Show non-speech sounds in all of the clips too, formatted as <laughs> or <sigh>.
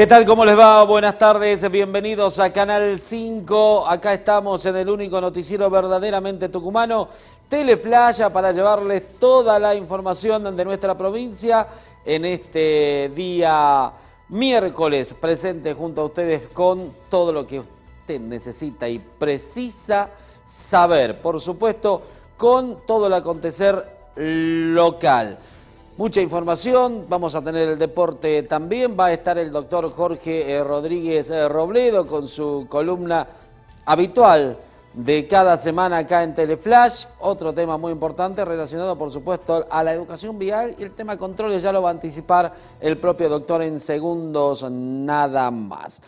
¿Qué tal? ¿Cómo les va? Buenas tardes, bienvenidos a Canal 5. Acá estamos en el único noticiero verdaderamente tucumano, Teleflash, para llevarles toda la información de nuestra provincia en este día miércoles, presente junto a ustedes con todo lo que usted necesita y precisa saber. Por supuesto, con todo el acontecer local. Mucha información, vamos a tener el deporte también, va a estar el doctor Jorge eh, Rodríguez eh, Robledo con su columna habitual de cada semana acá en Teleflash. Otro tema muy importante relacionado, por supuesto, a la educación vial y el tema controles ya lo va a anticipar el propio doctor en segundos nada más.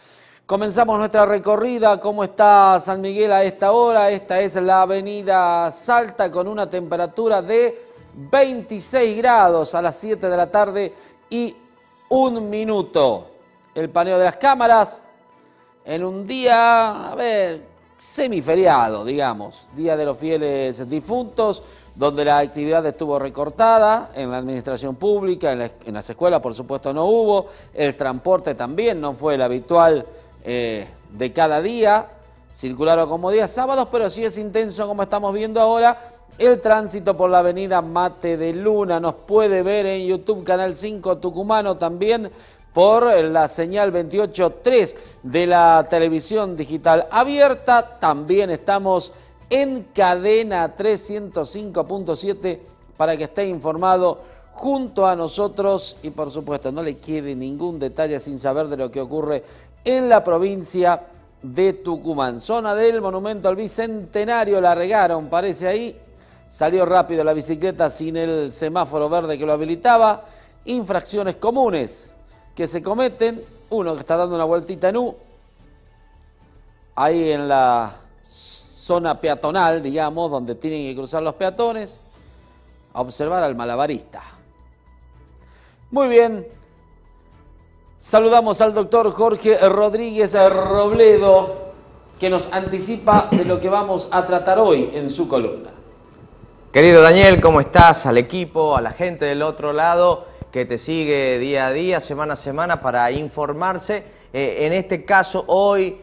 Comenzamos nuestra recorrida. ¿Cómo está San Miguel a esta hora? Esta es la avenida Salta con una temperatura de 26 grados a las 7 de la tarde y un minuto. El paneo de las cámaras en un día, a ver, semiferiado, digamos, Día de los Fieles Difuntos, donde la actividad estuvo recortada en la administración pública, en, las escuelas por supuesto no hubo, el transporte también no fue el habitual eh, de cada día, circularon como días sábados, pero sí es intenso como estamos viendo ahora, el tránsito por la avenida Mate de Luna. Nos puede ver en YouTube, Canal 5 Tucumano también por la señal 28.3 de la televisión digital abierta. También estamos en cadena 305.7 para que esté informado junto a nosotros y por supuesto no le quede ningún detalle sin saber de lo que ocurre en la provincia de Tucumán. Zona del Monumento al Bicentenario, la regaron, parece ahí, Salió rápido la bicicleta sin el semáforo verde que lo habilitaba. Infracciones comunes que se cometen. Uno que está dando una vueltita en U. Ahí en la zona peatonal, digamos, donde tienen que cruzar los peatones. A observar al malabarista. Muy bien. Saludamos al doctor Jorge Rodríguez Robledo, que nos anticipa de lo que vamos a tratar hoy en su columna. Querido Daniel, ¿cómo estás? Al equipo, a la gente del otro lado que te sigue día a día, semana a semana para informarse. Eh, en este caso, hoy,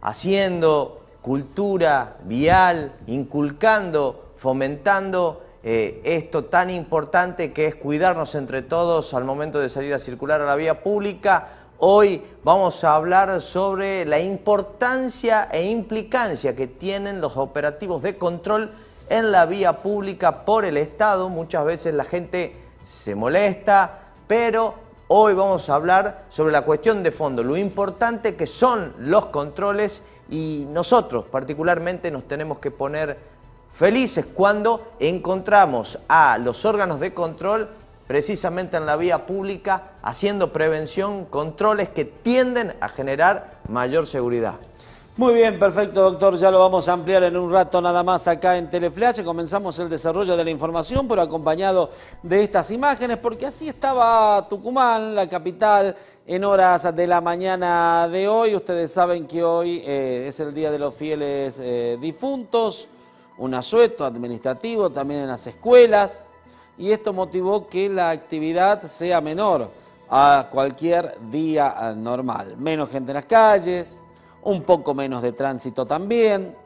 haciendo cultura vial, inculcando, fomentando eh, esto tan importante que es cuidarnos entre todos al momento de salir a circular a la vía pública. Hoy vamos a hablar sobre la importancia e implicancia que tienen los operativos de control en la vía pública por el Estado. Muchas veces la gente se molesta, pero hoy vamos a hablar sobre la cuestión de fondo, lo importante que son los controles y nosotros particularmente nos tenemos que poner felices cuando encontramos a los órganos de control precisamente en la vía pública haciendo prevención, controles que tienden a generar mayor seguridad. Muy bien, perfecto, doctor. Ya lo vamos a ampliar en un rato nada más acá en Teleflash. Comenzamos el desarrollo de la información, pero acompañado de estas imágenes, porque así estaba Tucumán, la capital, en horas de la mañana de hoy. Ustedes saben que hoy eh, es el Día de los Fieles eh, Difuntos, un asueto administrativo también en las escuelas, y esto motivó que la actividad sea menor a cualquier día normal. Menos gente en las calles un poco menos de tránsito también,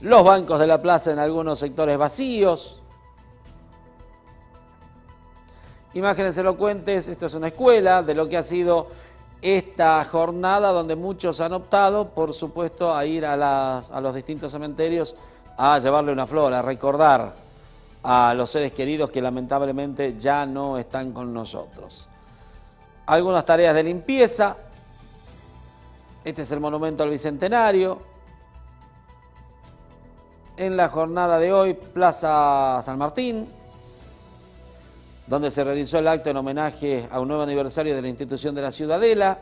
los bancos de la plaza en algunos sectores vacíos, imágenes elocuentes, esto es una escuela de lo que ha sido esta jornada donde muchos han optado, por supuesto, a ir a, a los distintos cementerios a llevarle una flor, a recordar a los seres queridos que lamentablemente ya no están con nosotros. Algunas tareas de limpieza, este es el monumento al Bicentenario. En la jornada de hoy, Plaza San Martín, donde se realizó el acto en homenaje a un nuevo aniversario de la institución de la Ciudadela.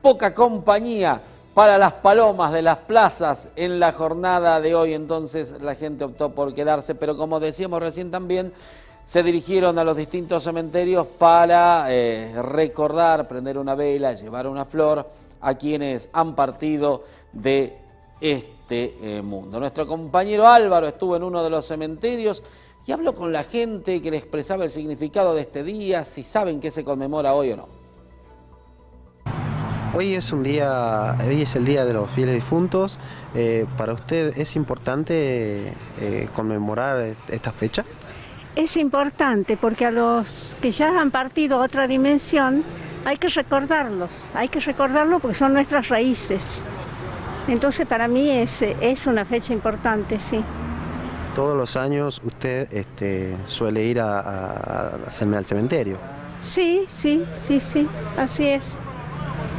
Poca compañía para las palomas de las plazas en la jornada de hoy, entonces la gente optó por quedarse, pero como decíamos recién también, se dirigieron a los distintos cementerios para eh, recordar, prender una vela, llevar una flor a quienes han partido de este eh, mundo. Nuestro compañero Álvaro estuvo en uno de los cementerios y hablo con la gente que le expresaba el significado de este día, si saben que se conmemora hoy o no. Hoy es un día, hoy es el día de los fieles difuntos. Eh, ¿Para usted es importante conmemorar esta fecha? Es importante porque a los que ya han partido a otra dimensión hay que recordarlos, hay que recordarlos porque son nuestras raíces. Entonces para mí es, es una fecha importante, sí. Todos los años usted este, suele ir a, a, al cementerio. Sí, sí, sí, sí, así es.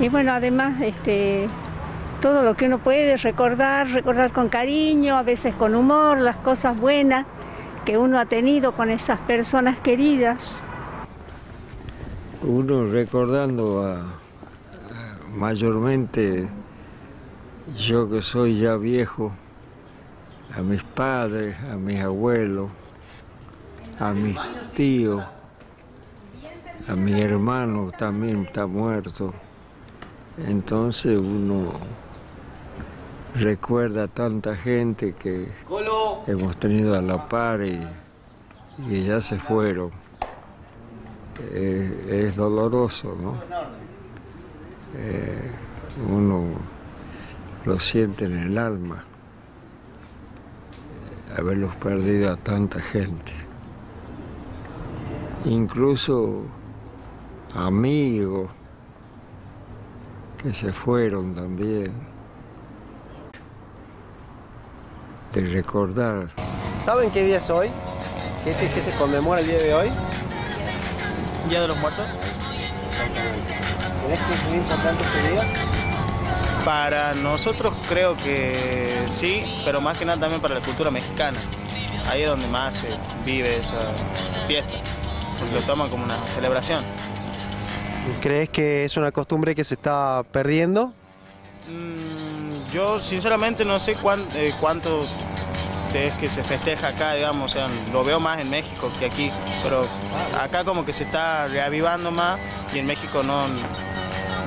Y bueno, además, este, todo lo que uno puede recordar, recordar con cariño, a veces con humor, las cosas buenas que uno ha tenido con esas personas queridas. Uno recordando a, mayormente, yo que soy ya viejo, a mis padres, a mis abuelos, a mis tíos, a mi hermano también está muerto. Entonces uno recuerda a tanta gente que hemos tenido a la par y, ya se fueron. es doloroso, ¿no? Eh, uno lo siente en el alma, eh, haberlos perdido a tanta gente. Incluso amigos que se fueron también. De recordar. ¿Saben qué día es hoy? ¿Qué es que se conmemora el día de hoy? Día de los Muertos. ¿Crees que es muy importante este día? Para nosotros creo que sí, pero más que nada también para la cultura mexicana. Ahí es donde más se vive esa fiesta, porque lo toman como una celebración. ¿Crees que es una costumbre que se está perdiendo? Mm, yo sinceramente no sé eh, cuánto es que se festeja acá, digamos, o sea, lo veo más en México que aquí, pero acá como que se está reavivando más y en México no,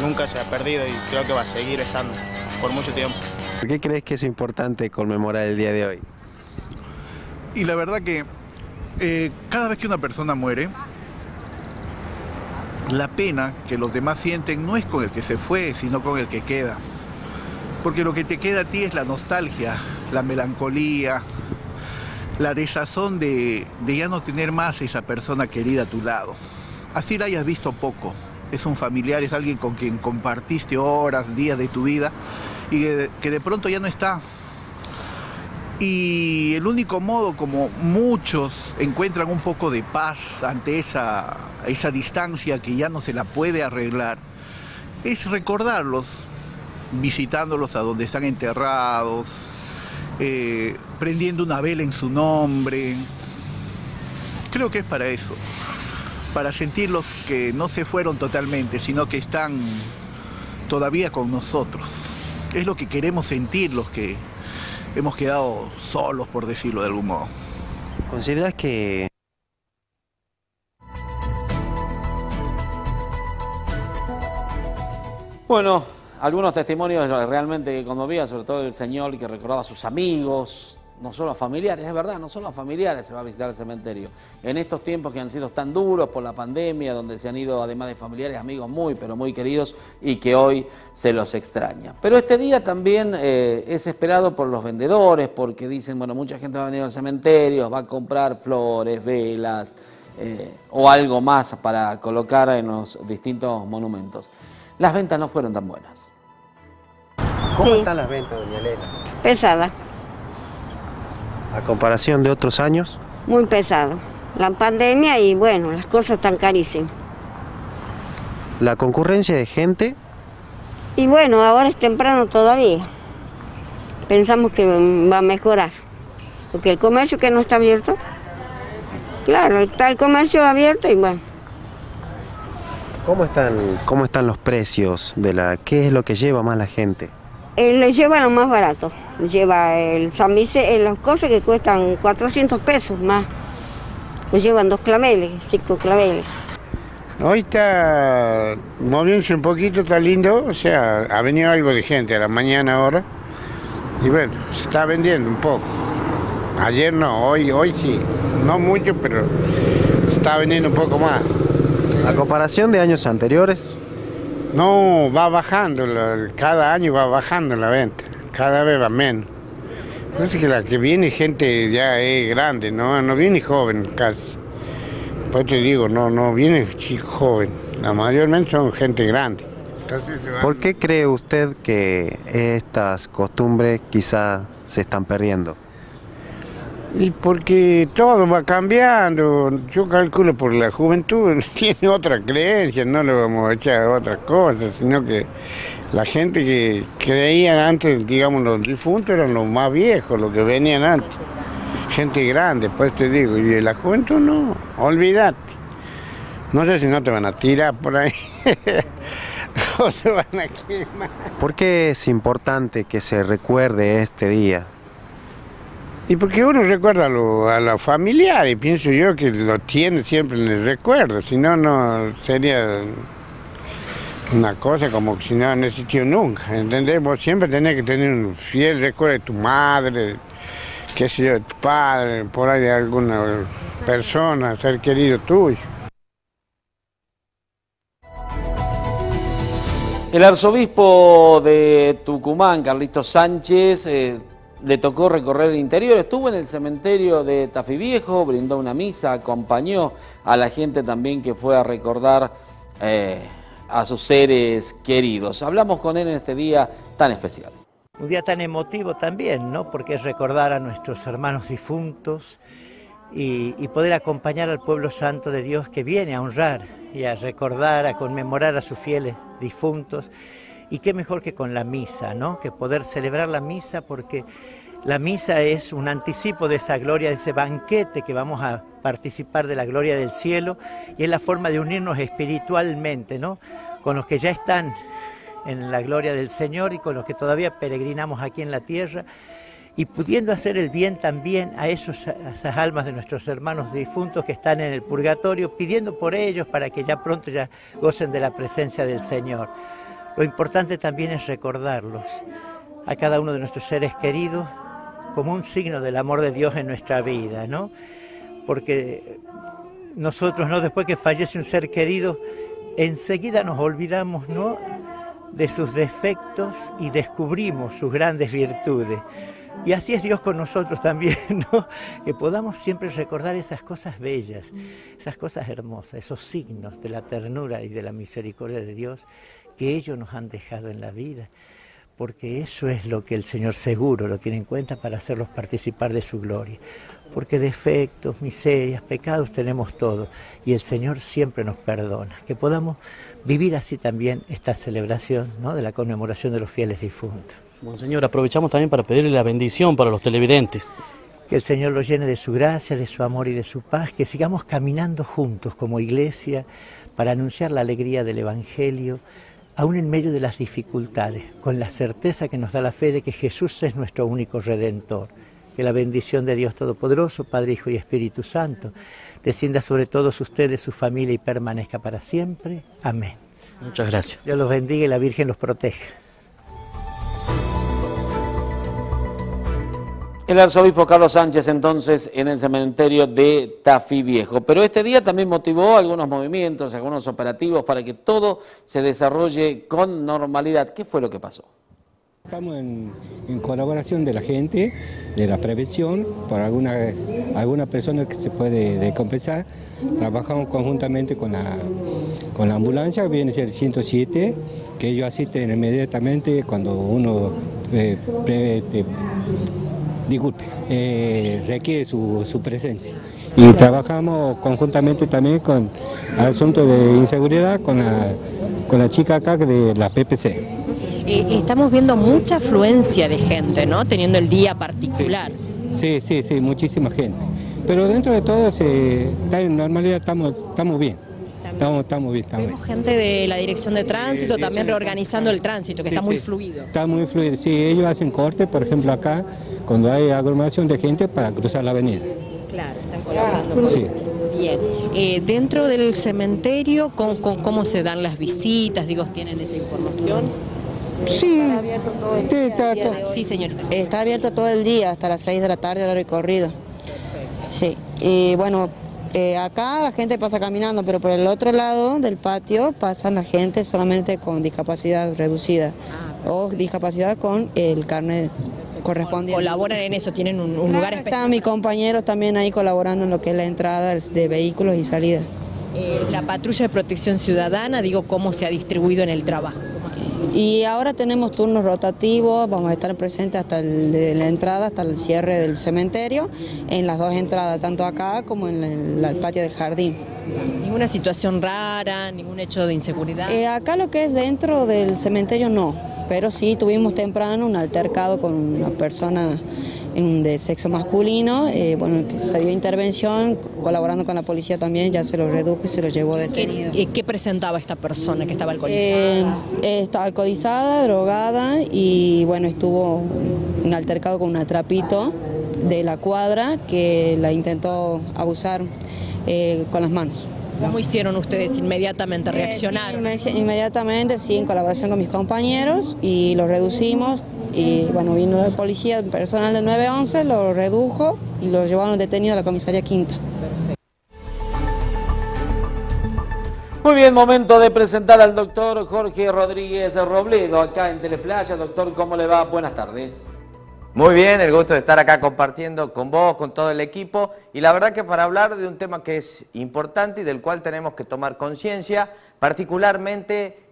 nunca se ha perdido y creo que va a seguir estando por mucho tiempo. ¿Por qué crees que es importante conmemorar el día de hoy? Y la verdad que eh, cada vez que una persona muere, la pena que los demás sienten no es con el que se fue, sino con el que queda. Porque lo que te queda a ti es la nostalgia, la melancolía, la desazón de, ya no tener más esa persona querida a tu lado. Así la hayas visto poco. Es un familiar, es alguien con quien compartiste horas, días de tu vida y que de pronto ya no está. Y el único modo como muchos encuentran un poco de paz ante esa, esa distancia que ya no se la puede arreglar, es recordarlos, visitándolos a donde están enterrados, eh, prendiendo una vela en su nombre. Creo que es para eso, para sentirlos que no se fueron totalmente, sino que están todavía con nosotros. Es lo que queremos sentir los que hemos quedado solos, por decirlo de algún modo. ¿Consideras que Bueno, algunos testimonios realmente que conmovían, sobre todo el señor que recordaba a sus amigos, no solo a familiares, es verdad, no solo a familiares se va a visitar el cementerio. En estos tiempos que han sido tan duros por la pandemia, donde se han ido además de familiares, amigos muy, pero muy queridos y que hoy se los extraña. Pero este día también eh, es esperado por los vendedores, porque dicen, bueno, mucha gente va a venir al cementerio, va a comprar flores, velas eh, o algo más para colocar en los distintos monumentos. Las ventas no fueron tan buenas. ¿Cómo están las ventas, doña Elena? Pesada. ¿A comparación de otros años? Muy pesado. La pandemia y bueno, las cosas están carísimas. ¿La concurrencia de gente? Y bueno, ahora es temprano todavía. Pensamos que va a mejorar. Porque el comercio que no está abierto, claro, está el comercio abierto y bueno. ¿Cómo están, cómo están los precios de la, qué es lo que lleva más la gente? Él le lleva lo más barato. Lleva el San Vicente, eh, las cosas que cuestan 400 pesos más. Pues llevan dos claveles, cinco claveles. Hoy está moviéndose un poquito, está lindo, o sea, ha venido algo de gente a la mañana ahora. Y bueno, se está vendiendo un poco. Ayer no, hoy, hoy sí. No mucho, pero está vendiendo un poco más. A comparación de años anteriores, No, va bajando, cada año va bajando la venta, cada vez va menos. Parece que la que viene gente ya es grande, no, no viene joven casi. Pues te digo, no, no viene chico joven, la mayormente son gente grande. ¿por qué cree usted que estas costumbres quizá se están perdiendo? Y porque todo va cambiando, yo calculo por la juventud, <laughs> tiene otra creencia, no le vamos a echar otras cosas, sino que la gente que creían antes, digamos, los difuntos eran los más viejos, los que venían antes, gente grande, pues te digo, y la juventud no, olvídate. No sé si no te van a tirar por ahí <laughs> o se van a quemar. ¿Por qué es importante que se recuerde este día? Y porque uno recuerda a, lo- a los familiares, pienso yo que lo tiene siempre en el recuerdo, si no, no sería una cosa como que si no, no existió nunca, ¿entendés? Vos siempre tenés que tener un fiel recuerdo de tu madre, qué sé yo, de tu padre, por ahí de alguna persona, ser querido tuyo. El arzobispo de Tucumán, Carlitos Sánchez, eh, le tocó recorrer el interior, estuvo en el cementerio de Tafí Viejo, brindó una misa, acompañó a la gente también que fue a recordar eh, a sus seres queridos. Hablamos con él en este día tan especial. Un día tan emotivo también, ¿no? Porque es recordar a nuestros hermanos difuntos y, y poder acompañar al pueblo santo de Dios que viene a honrar y a recordar, a conmemorar a sus fieles difuntos. Y qué mejor que con la misa, ¿no? Que poder celebrar la misa porque la misa es un anticipo de esa gloria, de ese banquete que vamos a participar de la gloria del cielo y es la forma de unirnos espiritualmente, ¿no? Con los que ya están en la gloria del Señor y con los que todavía peregrinamos aquí en la tierra y pudiendo hacer el bien también a, esos, a esas almas de nuestros hermanos difuntos que están en el purgatorio, pidiendo por ellos para que ya pronto ya gocen de la presencia del Señor. Lo importante también es recordarlos a cada uno de nuestros seres queridos como un signo del amor de Dios en nuestra vida, ¿no? Porque nosotros, ¿no? Después que fallece un ser querido, enseguida nos olvidamos, ¿no? de sus defectos y descubrimos sus grandes virtudes. Y así es Dios con nosotros también, <laughs> ¿no? Que podamos siempre recordar esas cosas bellas, esas cosas hermosas, esos signos de la ternura y de la misericordia de Dios que ellos nos han dejado en la vida. Porque eso es lo que el Señor seguro lo tiene en cuenta para hacerlos participar de su gloria. Porque defectos, miserias, pecados tenemos todos y el Señor siempre nos perdona. Que podamos vivir así también esta celebración ¿no? de la conmemoración de los fieles difuntos. Monseñor, aprovechamos también para pedirle la bendición para los televidentes. Que el Señor los llene de su gracia, de su amor y de su paz, que sigamos caminando juntos como iglesia para anunciar la alegría del Evangelio, aún en medio de las dificultades, con la certeza que nos da la fe de que Jesús es nuestro único redentor. Que la bendición de Dios Todopoderoso, Padre, Hijo y Espíritu Santo, descienda sobre todos ustedes, su familia y permanezca para siempre. Amén. Muchas gracias. Dios los bendiga y la Virgen los proteja. El arzobispo Carlos Sánchez entonces en el cementerio de Tafí Viejo. Pero este día también motivó algunos movimientos, algunos operativos para que todo se desarrolle con normalidad. ¿Qué fue lo que pasó? Estamos en, colaboración de la gente, de la prevención, por alguna, alguna persona que se puede decompensar. Trabajamos conjuntamente con la, con la ambulancia, viene a ser 107, que ellos asisten inmediatamente cuando uno eh, pre- disculpe, eh, requiere su, su presencia. Y trabajamos conjuntamente también con el asunto de inseguridad con la, con la chica acá de la PPC. Eh, estamos viendo mucha afluencia de gente, ¿no? Teniendo el día particular. Sí, sí, sí, muchísima gente. Pero dentro de todo, se, está en normalidad estamos, estamos bien. Estamos, estamos bien, estamos bien. Gente de la dirección de tránsito también reorganizando el tránsito, que Sí, está muy sí. fluido. Está muy fluido. Sí, ellos hacen corte, por ejemplo, acá, cuando hay aglomeración de gente para cruzar la avenida. Claro, están colaborando. con Sí. Bien. Eh, dentro del cementerio, ¿cómo, cómo- cómo se dan las visitas? Digo, ¿tienen esa información? Sí. Está abierto todo el día. Sí, señorita. Está abierto todo el día, hasta las 6 de la tarde, hora recorrido. Sí. Y bueno, eh, acá la gente pasa caminando, pero por el otro lado del patio pasan la gente solamente con discapacidad reducida o discapacidad con el carnet correspondiente. Colaboran en eso, tienen un, un lugar especial. Están mis compañeros también ahí colaborando en lo que es la entrada de vehículos y salida. Eh, la patrulla de protección ciudadana, digo, cómo se ha distribuido en el trabajo. Y ahora tenemos turnos rotativos, vamos a estar presentes hasta el- de la entrada, hasta el cierre del cementerio, en las dos entradas, tanto acá como en el, el patio del jardín. Ninguna situación rara, ningún hecho de inseguridad. Eh, acá lo que es dentro del cementerio no, pero sí tuvimos temprano un altercado con una persona en- de sexo masculino, eh, bueno, que dio intervención, colaborando con la policía también, ya se lo redujo y se lo llevó detenido. ¿Qué, qué presentaba esta persona que estaba alcoholizada? Eh, eh, está alcoholizada, drogada y bueno, estuvo un altercado con un trapito de la cuadra que la intentó abusar eh, con las manos. ¿Cómo hicieron ustedes inmediatamente? Eh, ¿Reaccionaron? sí, inme- inmediatamente, sí, en colaboración con mis compañeros y lo reducimos y bueno, vino el policía, personal del 911, lo redujo y lo llevaron detenido a la comisaría quinta. Muy bien, momento de presentar al doctor Jorge Rodríguez Robledo acá en Teleplaya. Doctor, ¿cómo le va? Buenas tardes. Muy bien, el gusto de estar acá compartiendo con vos, con todo el equipo. Y la verdad que para hablar de un tema que es importante y del cual tenemos que tomar conciencia, particularmente,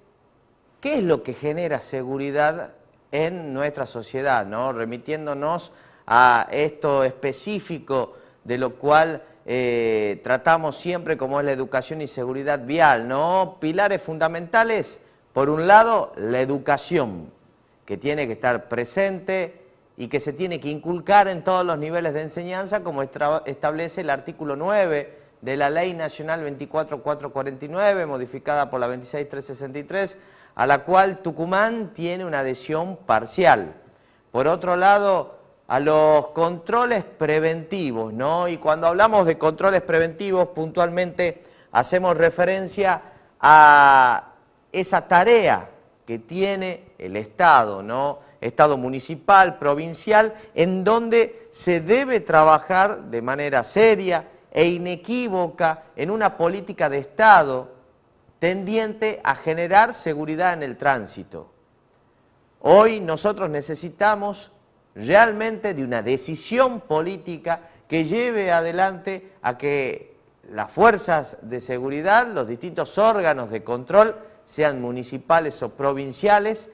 ¿qué es lo que genera seguridad en nuestra sociedad? ¿no? Remitiéndonos a esto específico de lo cual eh, tratamos siempre como es la educación y seguridad vial, ¿no? Pilares fundamentales, por un lado, la educación, que tiene que estar presente y que se tiene que inculcar en todos los niveles de enseñanza, como establece el artículo 9 de la Ley Nacional 24449, modificada por la 26363, a la cual Tucumán tiene una adhesión parcial. Por otro lado, a los controles preventivos, ¿no? Y cuando hablamos de controles preventivos, puntualmente hacemos referencia a esa tarea que tiene el Estado, ¿no? Estado municipal, provincial, en donde se debe trabajar de manera seria e inequívoca en una política de Estado tendiente a generar seguridad en el tránsito. Hoy nosotros necesitamos realmente de una decisión política que lleve adelante a que las fuerzas de seguridad, los distintos órganos de control, sean municipales o provinciales,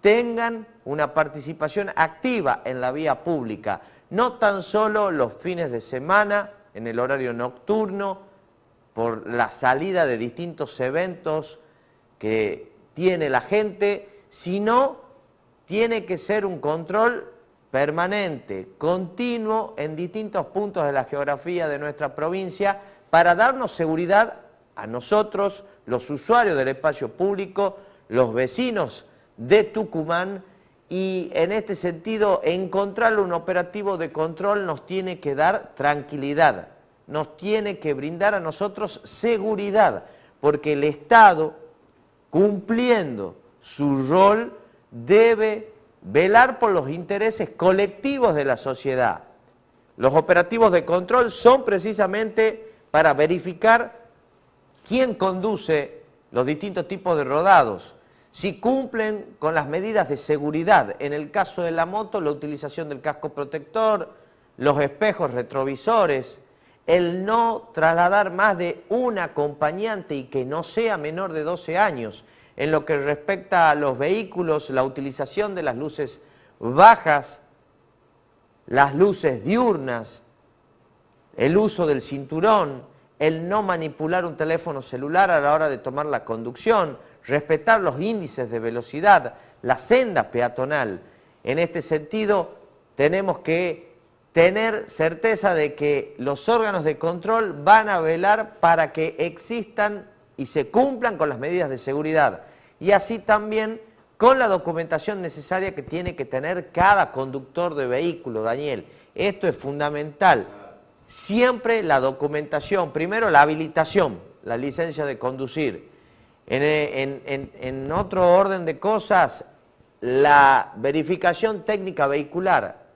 tengan una participación activa en la vía pública, no tan solo los fines de semana, en el horario nocturno, por la salida de distintos eventos que tiene la gente, sino tiene que ser un control permanente, continuo en distintos puntos de la geografía de nuestra provincia para darnos seguridad a nosotros, los usuarios del espacio público, los vecinos de Tucumán. Y en este sentido encontrar un operativo de control nos tiene que dar tranquilidad, nos tiene que brindar a nosotros seguridad, porque el Estado, cumpliendo su rol, debe velar por los intereses colectivos de la sociedad. Los operativos de control son precisamente para verificar quién conduce los distintos tipos de rodados, si cumplen con las medidas de seguridad, en el caso de la moto, la utilización del casco protector, los espejos retrovisores, el no trasladar más de un acompañante y que no sea menor de 12 años, en lo que respecta a los vehículos, la utilización de las luces bajas, las luces diurnas, el uso del cinturón, el no manipular un teléfono celular a la hora de tomar la conducción, respetar los índices de velocidad, la senda peatonal. En este sentido, tenemos que tener certeza de que los órganos de control van a velar para que existan y se cumplan con las medidas de seguridad. Y así también con la documentación necesaria que tiene que tener cada conductor de vehículo, Daniel. Esto es fundamental. Siempre la documentación, primero la habilitación, la licencia de conducir. En, en- en- otro orden de cosas, la verificación técnica vehicular,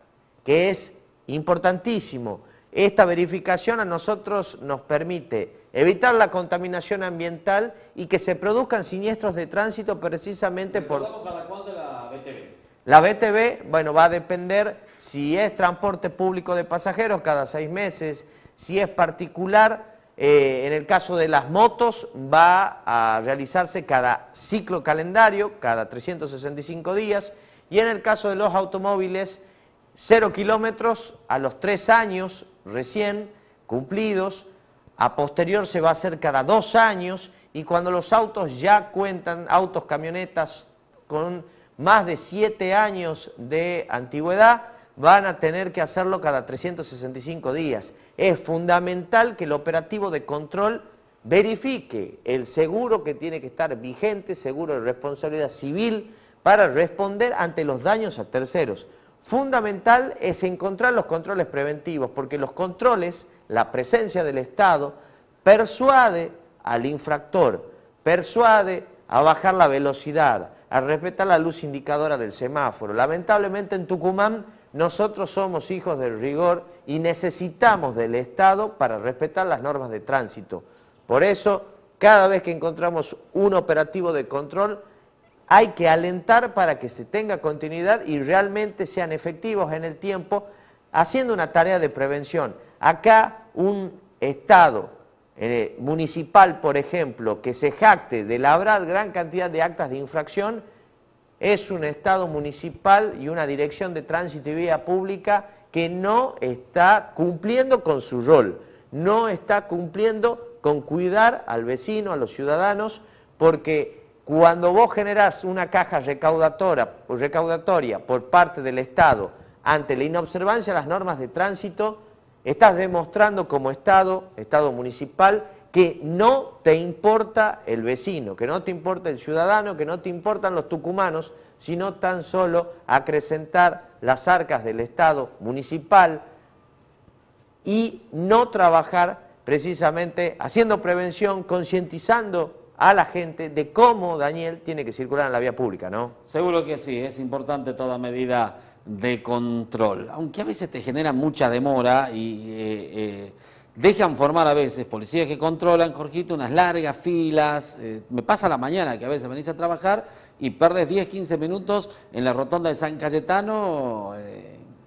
que es importantísimo. Esta verificación a nosotros nos permite evitar la contaminación ambiental y que se produzcan siniestros de tránsito precisamente por... cada la BTV? La BTV, bueno, va a depender si es transporte público de pasajeros cada seis meses, si es particular, eh, en el caso de las motos va a realizarse cada ciclo calendario, cada 365 días, y en el caso de los automóviles, cero kilómetros a los tres años recién cumplidos, a posterior se va a hacer cada dos años, y cuando los autos ya cuentan, autos, camionetas con más de siete años de antigüedad, van a tener que hacerlo cada 365 días. Es fundamental que el operativo de control verifique el seguro que tiene que estar vigente, seguro de responsabilidad civil, para responder ante los daños a terceros. Fundamental es encontrar los controles preventivos, porque los controles, la presencia del Estado, persuade al infractor, persuade a bajar la velocidad, a respetar la luz indicadora del semáforo. Lamentablemente en Tucumán nosotros somos hijos del rigor y necesitamos del Estado para respetar las normas de tránsito. Por eso, cada vez que encontramos un operativo de control, hay que alentar para que se tenga continuidad y realmente sean efectivos en el tiempo, haciendo una tarea de prevención. Acá un Estado eh, municipal, por ejemplo, que se jacte de labrar gran cantidad de actas de infracción, es un Estado municipal y una dirección de tránsito y vía pública que no está cumpliendo con su rol, no está cumpliendo con cuidar al vecino, a los ciudadanos, porque cuando vos generás una caja recaudatoria, recaudatoria por parte del Estado ante la inobservancia de las normas de tránsito, estás demostrando como Estado, Estado municipal, que no te importa el vecino, que no te importa el ciudadano, que no te importan los tucumanos, sino tan solo acrecentar las arcas del Estado municipal y no trabajar precisamente haciendo prevención, concientizando a la gente de cómo Daniel tiene que circular en la vía pública, ¿no? Seguro que sí, es importante toda medida de control, aunque a veces te genera mucha demora y... Eh, eh, dejan formar a veces policías que controlan, Jorgito, unas largas filas. Eh, me pasa la mañana que a veces venís a trabajar y perdes 10, 15 minutos en la rotonda de San Cayetano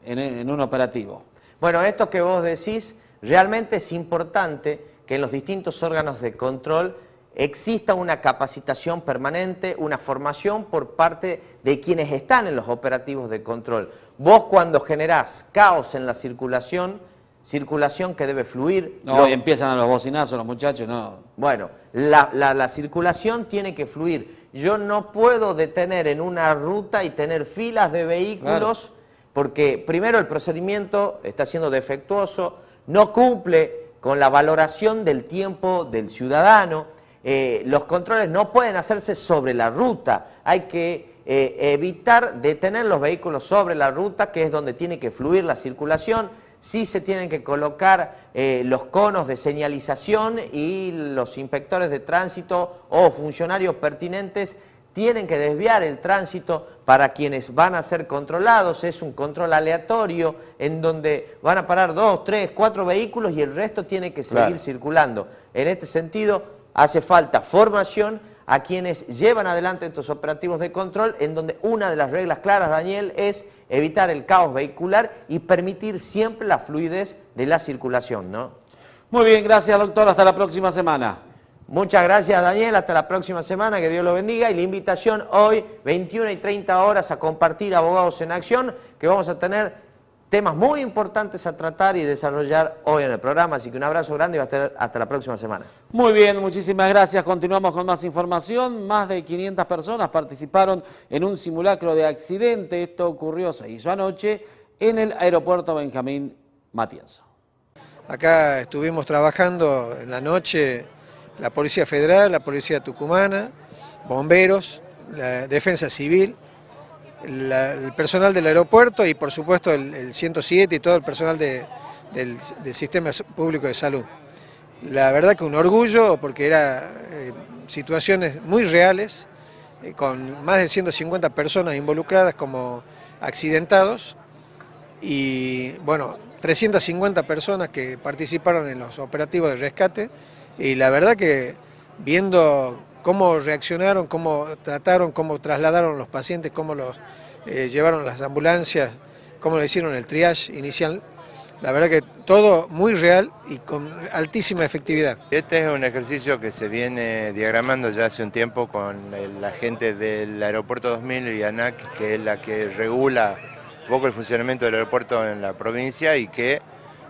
en, en un operativo. Bueno, esto que vos decís, realmente es importante que en los distintos órganos de control exista una capacitación permanente, una formación por parte de quienes están en los operativos de control. Vos cuando generás caos en la circulación, circulación que debe fluir. No, y empiezan a los bocinazos los muchachos, no. Bueno, la, circulación tiene que fluir. Yo no puedo detener en una ruta y tener filas de vehículos porque primero el procedimiento está siendo defectuoso, no cumple con la valoración del tiempo del ciudadano, eh, los controles no pueden hacerse sobre la ruta, hay que eh, evitar detener los vehículos sobre la ruta, que es donde tiene que fluir la circulación, sí se tienen que colocar eh, los conos de señalización y los inspectores de tránsito o funcionarios pertinentes tienen que desviar el tránsito para quienes van a ser controlados, es un control aleatorio en donde van a parar dos, tres, cuatro vehículos y el resto tiene que seguir circulando. En este sentido hace falta formación a quienes llevan adelante estos operativos de control, en donde una de las reglas claras, Daniel, es evitar el caos vehicular y permitir siempre la fluidez de la circulación, ¿no? Muy bien, gracias doctor, hasta la próxima semana. Muchas gracias Daniel, hasta la próxima semana, que Dios lo bendiga y la invitación hoy, 21 y 30 horas, a compartir Abogados en Acción, que vamos a tener temas muy importantes a tratar y desarrollar hoy en el programa. Así que un abrazo grande y hasta, hasta la próxima semana. Muy bien, muchísimas gracias. Continuamos con más información. Más de 500 personas participaron en un simulacro de accidente. Esto ocurrió, se hizo anoche, en el aeropuerto Benjamín Matienzo. Acá estuvimos trabajando en la noche la Policía Federal, la Policía Tucumana, bomberos, la Defensa Civil, el personal del aeropuerto y por supuesto el, 107 y todo el personal del, sistema público de salud. La verdad que un orgullo porque eran eh, situaciones muy reales, eh, con más de 150 personas involucradas como accidentados y bueno, 350 personas que participaron en los operativos de rescate y la verdad que viendo cómo reaccionaron, cómo trataron, cómo trasladaron los pacientes, cómo los eh, llevaron las ambulancias, cómo le hicieron el triage inicial, la verdad que todo muy real y con altísima efectividad. Este es un ejercicio que se viene diagramando ya hace un tiempo con la gente del Aeropuerto 2000 y ANAC, que es la que regula un poco el funcionamiento del aeropuerto en la provincia y que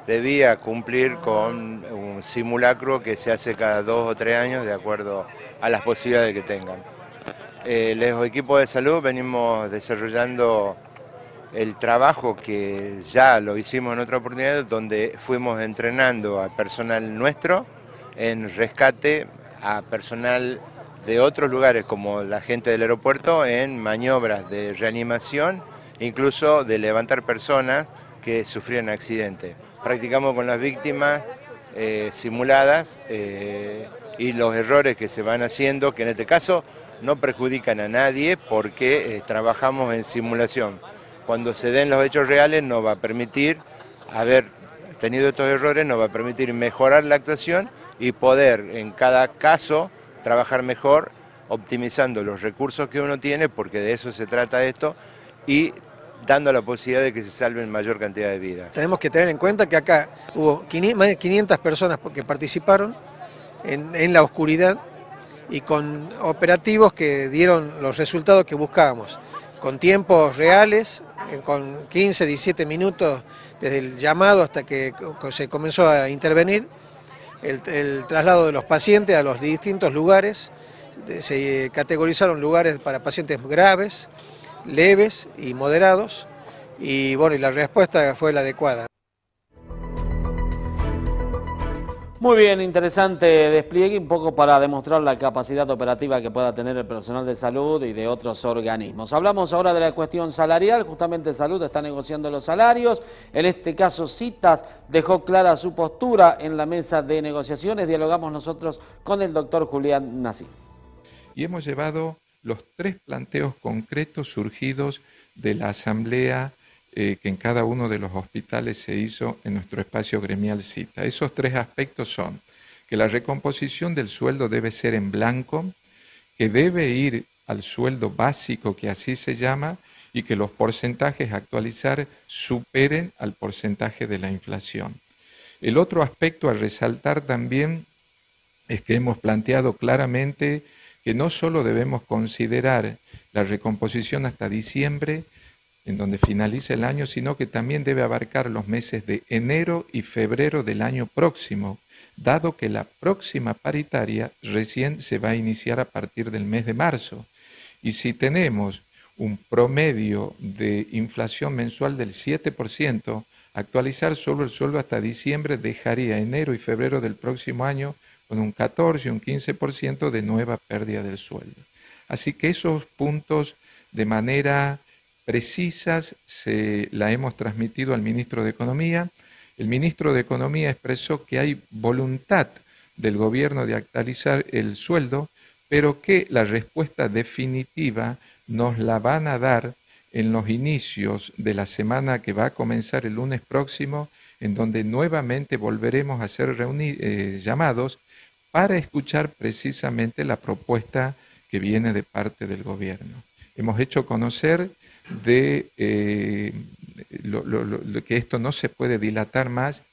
debía cumplir con un simulacro que se hace cada dos o tres años de acuerdo a las posibilidades que tengan. Eh, los equipos de salud venimos desarrollando el trabajo que ya lo hicimos en otra oportunidad, donde fuimos entrenando a personal nuestro en rescate, a personal de otros lugares como la gente del aeropuerto en maniobras de reanimación, incluso de levantar personas que sufrían accidente. Practicamos con las víctimas eh, simuladas eh, y los errores que se van haciendo, que en este caso no perjudican a nadie porque eh, trabajamos en simulación cuando se den los hechos reales nos va a permitir haber tenido estos errores, nos va a permitir mejorar la actuación y poder en cada caso trabajar mejor, optimizando los recursos que uno tiene, porque de eso se trata esto, y dando la posibilidad de que se salven mayor cantidad de vidas. Tenemos que tener en cuenta que acá hubo más de 500 personas que participaron en, la oscuridad y con operativos que dieron los resultados que buscábamos, con tiempos reales, con 15, 17 minutos desde el llamado hasta que se comenzó a intervenir, el, traslado de los pacientes a los distintos lugares, se categorizaron lugares para pacientes graves, leves y moderados, y bueno, y la respuesta fue la adecuada. Muy bien, interesante despliegue, un poco para demostrar la capacidad operativa que pueda tener el personal de salud y de otros organismos. Hablamos ahora de la cuestión salarial, justamente Salud está negociando los salarios, en este caso Citas dejó clara su postura en la mesa de negociaciones, dialogamos nosotros con el doctor Julián Nassi. Y hemos llevado los tres planteos concretos surgidos de la Asamblea eh, que en cada uno de los hospitales se hizo en nuestro espacio gremial cita. Esos tres aspectos son que la recomposición del sueldo debe ser en blanco, que debe ir al sueldo básico, que así se llama, y que los porcentajes a actualizar superen al porcentaje de la inflación. El otro aspecto a resaltar también es que hemos planteado claramente que no solo debemos considerar la recomposición hasta diciembre, en donde finalice el año, sino que también debe abarcar los meses de enero y febrero del año próximo, dado que la próxima paritaria recién se va a iniciar a partir del mes de marzo. Y si tenemos un promedio de inflación mensual del 7%, actualizar solo el sueldo hasta diciembre dejaría enero y febrero del próximo año con un 14 y un 15% de nueva pérdida del sueldo. Así que esos puntos de manera precisas se la hemos transmitido al ministro de Economía. El ministro de Economía expresó que hay voluntad del gobierno de actualizar el sueldo, pero que la respuesta definitiva nos la van a dar en los inicios de la semana que va a comenzar el lunes próximo, en donde nuevamente volveremos a ser eh, llamados para escuchar precisamente la propuesta que viene de parte del gobierno. Hemos hecho conocer de eh, que esto no se puede dilatar más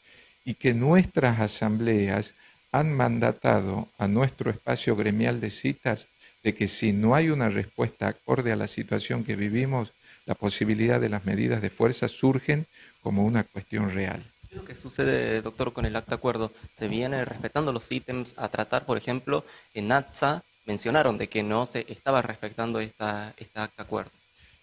y que nuestras asambleas han mandatado a nuestro espacio gremial de citas de que si no hay una respuesta acorde a la situación que vivimos, la posibilidad de las medidas de fuerza surgen como una cuestión real. ¿Qué es lo que sucede, doctor, con el acta acuerdo? ¿Se viene respetando los ítems a tratar? Por ejemplo, en ATSA mencionaron de que no se estaba respetando esta, esta acta acuerdo.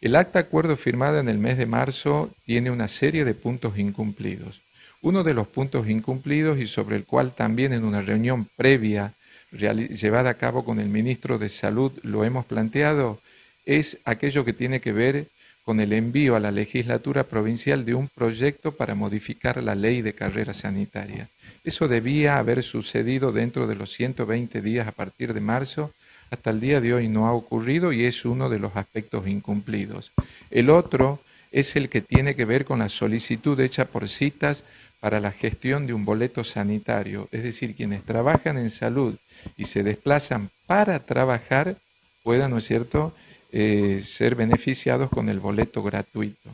El acta acuerdo firmada en el mes de marzo tiene una serie de puntos incumplidos. Uno de los puntos incumplidos y sobre el cual también en una reunión previa llevada a cabo con el ministro de Salud lo hemos planteado es aquello que tiene que ver con el envío a la legislatura provincial de un proyecto para modificar la ley de carrera sanitaria. Eso debía haber sucedido dentro de los 120 días a partir de marzo hasta el día de hoy no ha ocurrido y es uno de los aspectos incumplidos. El otro es el que tiene que ver con la solicitud hecha por citas para la gestión de un boleto sanitario, es decir, quienes trabajan en salud y se desplazan para trabajar puedan, ¿no es cierto?, eh, ser beneficiados con el boleto gratuito.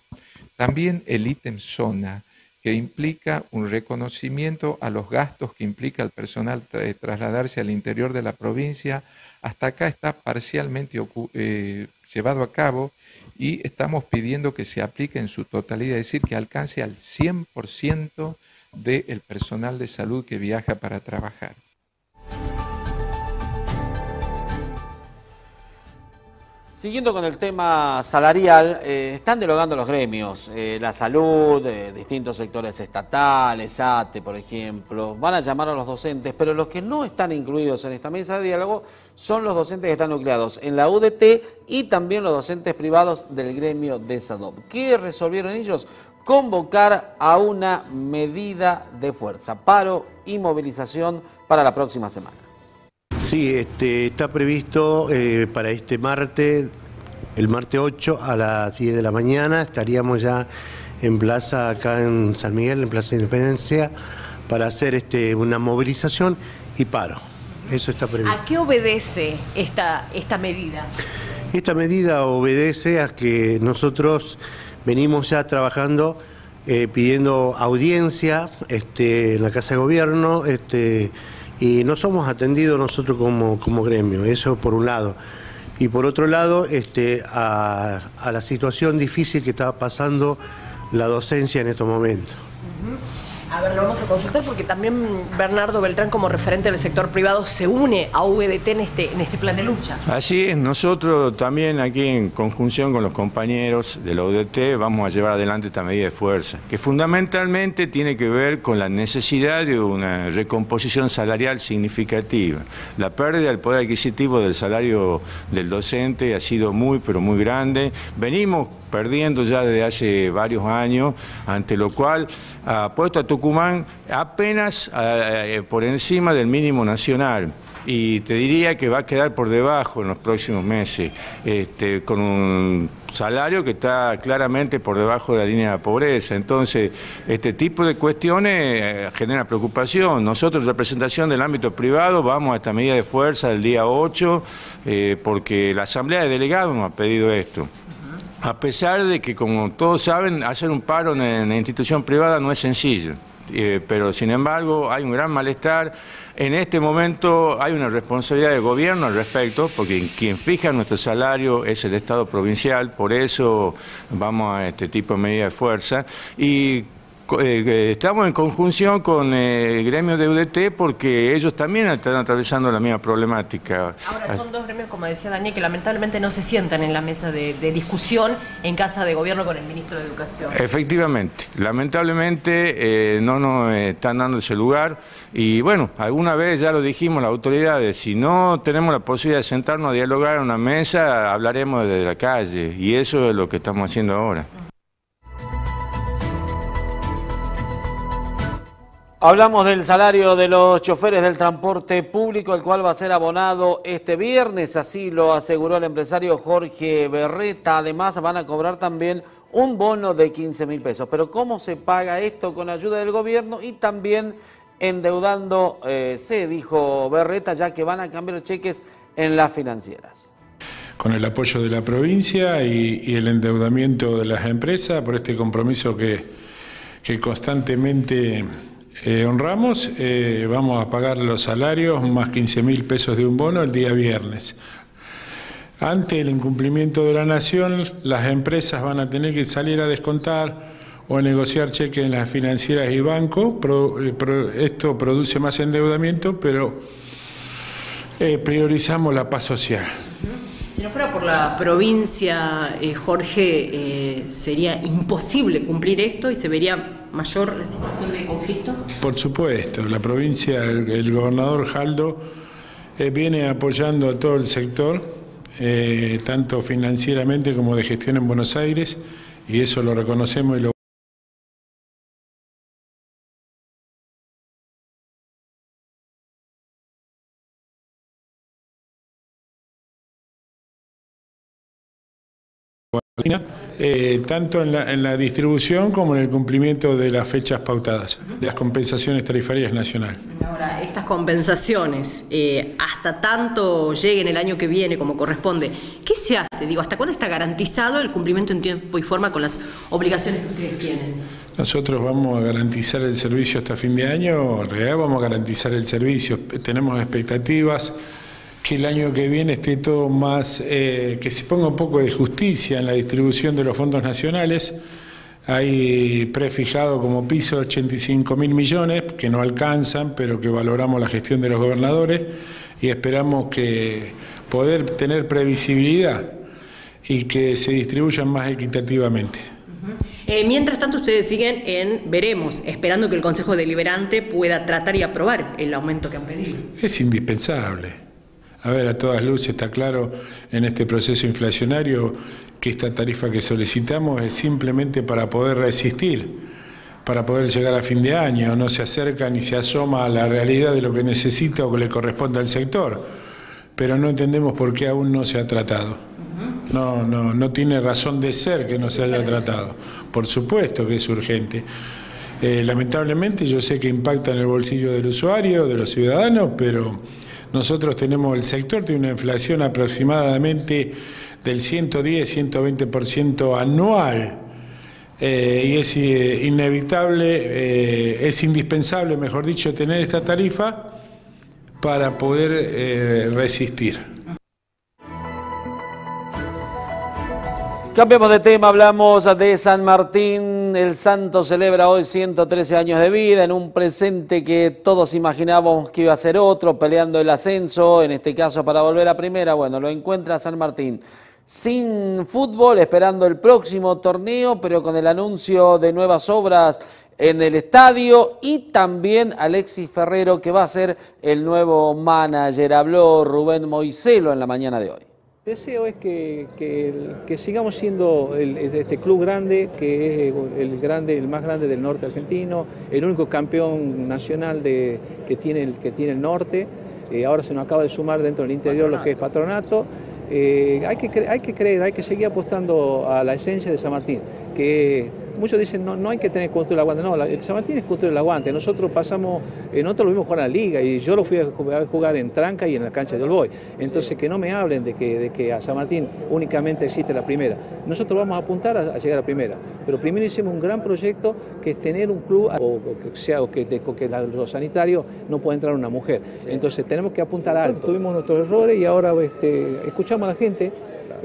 También el ítem zona, que implica un reconocimiento a los gastos que implica el personal trasladarse al interior de la provincia. Hasta acá está parcialmente eh, llevado a cabo y estamos pidiendo que se aplique en su totalidad, es decir, que alcance al 100% del personal de salud que viaja para trabajar. Siguiendo con el tema salarial, eh, están derogando los gremios, eh, la salud, eh, distintos sectores estatales, ATE, por ejemplo, van a llamar a los docentes, pero los que no están incluidos en esta mesa de diálogo son los docentes que están nucleados en la UDT y también los docentes privados del gremio de SADOP. ¿Qué resolvieron ellos? Convocar a una medida de fuerza, paro y movilización para la próxima semana. Sí, este, está previsto eh, para este martes, el martes 8 a las 10 de la mañana, estaríamos ya en plaza acá en San Miguel, en Plaza Independencia, para hacer este, una movilización y paro. Eso está previsto. ¿A qué obedece esta, esta medida? Esta medida obedece a que nosotros venimos ya trabajando eh, pidiendo audiencia este, en la Casa de Gobierno, este, y no somos atendidos nosotros como, como gremio, eso por un lado. Y por otro lado, este, a, a la situación difícil que está pasando la docencia en estos momentos. A ver, lo vamos a consultar porque también Bernardo Beltrán, como referente del sector privado, se une a VDT en este, en este plan de lucha. Así es, nosotros también aquí en conjunción con los compañeros de la UDT vamos a llevar adelante esta medida de fuerza, que fundamentalmente tiene que ver con la necesidad de una recomposición salarial significativa. La pérdida del poder adquisitivo del salario del docente ha sido muy, pero muy grande. Venimos perdiendo ya desde hace varios años, ante lo cual ha puesto a Tucumán apenas eh, por encima del mínimo nacional y te diría que va a quedar por debajo en los próximos meses, este, con un salario que está claramente por debajo de la línea de pobreza. Entonces, este tipo de cuestiones eh, genera preocupación. Nosotros, representación del ámbito privado, vamos a esta medida de fuerza el día 8, eh, porque la Asamblea de Delegados nos ha pedido esto. A pesar de que, como todos saben, hacer un paro en la institución privada no es sencillo. Eh, pero sin embargo hay un gran malestar. En este momento hay una responsabilidad del gobierno al respecto, porque quien fija nuestro salario es el Estado provincial, por eso vamos a este tipo de medida de fuerza. Y eh, estamos en conjunción con eh, el gremio de UDT porque ellos también están atravesando la misma problemática. Ahora son dos gremios, como decía Daniel, que lamentablemente no se sientan en la mesa de, discusión en casa de gobierno con el ministro de Educación. Efectivamente, lamentablemente eh, no nos están dando ese lugar y bueno, alguna vez ya lo dijimos las autoridades, si no tenemos la posibilidad de sentarnos a dialogar en una mesa, hablaremos desde la calle y eso es lo que estamos haciendo ahora. Hablamos del salario de los choferes del transporte público, el cual va a ser abonado este viernes, así lo aseguró el empresario Jorge Berreta. Además, van a cobrar también un bono de 15 mil pesos. Pero ¿cómo se paga esto? Con ayuda del gobierno y también endeudando, eh, dijo Berreta, ya que van a cambiar cheques en las financieras. Con el apoyo de la provincia y, el endeudamiento de las empresas por este compromiso que, que constantemente eh, honramos, eh, vamos a pagar los salarios más 15 mil pesos de un bono el día viernes. Ante el incumplimiento de la nación, las empresas van a tener que salir a descontar o negociar cheques en las financieras y bancos. Eh, esto produce más endeudamiento, pero priorizamos la paz social. Si no fuera por la provincia, Jorge, sería imposible cumplir esto y se vería mayor la situación de conflicto? Por supuesto, la provincia, el, gobernador Jaldo eh, viene apoyando a todo el sector, eh, tanto financieramente como de gestión en Buenos Aires, y eso lo reconocemos y lo eh, tanto en la, en la, distribución como en el cumplimiento de las fechas pautadas, de las compensaciones tarifarias nacionales. Ahora, estas compensaciones, eh, hasta tanto lleguen el año que viene como corresponde, ¿qué se hace? Digo, ¿hasta cuándo está garantizado el cumplimiento en tiempo y forma con las obligaciones que ustedes tienen? Nosotros vamos a garantizar el servicio hasta fin de año, en realidad vamos a garantizar el servicio, tenemos expectativas que el año que viene esté todo más, eh, que se ponga un poco de justicia en la distribución de los fondos nacionales. Hay prefijado como piso 85 mil millones, que no alcanzan, pero que valoramos la gestión de los gobernadores y esperamos que poder tener previsibilidad y que se distribuyan más equitativamente. Eh, mientras tanto, ustedes siguen en veremos, esperando que el Consejo Deliberante pueda tratar y aprobar el aumento que han pedido. Es indispensable. A ver, a todas luces está claro en este proceso inflacionario que esta tarifa que solicitamos es simplemente para poder resistir, para poder llegar a fin de año, no se acerca ni se asoma a la realidad de lo que necesita o que le corresponde al sector, pero no entendemos por qué aún no se ha tratado. No, no, no tiene razón de ser que no se haya tratado. Por supuesto que es urgente. Eh, lamentablemente yo sé que impacta en el bolsillo del usuario, de los ciudadanos, pero nosotros tenemos, el sector tiene una inflación aproximadamente del 110-120% anual. Eh, y es eh, inevitable, eh, es indispensable, mejor dicho, tener esta tarifa para poder resistir. Cambiamos de tema, hablamos de San Martín. El santo celebra hoy 113 años de vida en un presente que todos imaginábamos que iba a ser otro, peleando el ascenso, en este caso para volver a primera. Bueno, lo encuentra San Martín sin fútbol, esperando el próximo torneo, pero con el anuncio de nuevas obras en el estadio y también Alexis Ferrero, que va a ser el nuevo manager. Habló Rubén Moiselo en la mañana de hoy. Deseo es que, sigamos siendo este club grande, que es el, grande, el más grande del norte argentino, el único campeón nacional que, tiene el, que tiene el norte. Eh, ahora se nos acaba de sumar dentro del interior lo que es patronato. Eh, hay, que, hay que creer, hay que seguir apostando a la esencia de San Martín, que muchos dicen no, no hay que tener cultura del aguante, no, el San Martín es cultura del aguante, nosotros pasamos, eh, nosotros lo vimos jugar en la liga y yo lo fui a jugar en Tranca y en la cancha de Olboy, entonces que no me hablen de que, de que a San Martín únicamente existe la primera, nosotros vamos a apuntar a, llegar a la primera, pero primero hicimos un gran proyecto que es tener un club, o, que sea, o que, de, que los sanitarios no pueda entrar una mujer, entonces tenemos que apuntar alto, tuvimos nuestros errores y ahora este, escuchamos a la gente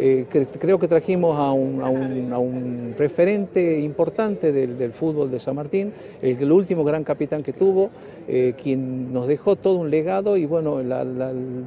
eh, creo que trajimos a un, referente importante del, fútbol de San Martín, el, último gran capitán que tuvo, eh, quien nos dejó todo un legado y bueno,